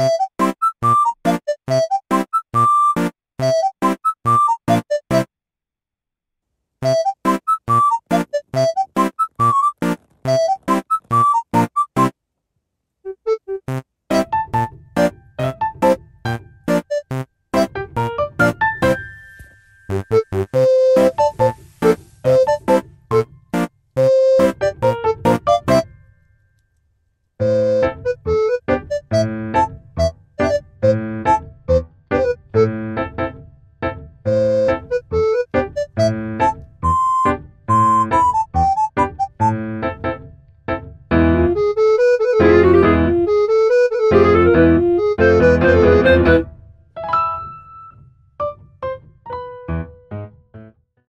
you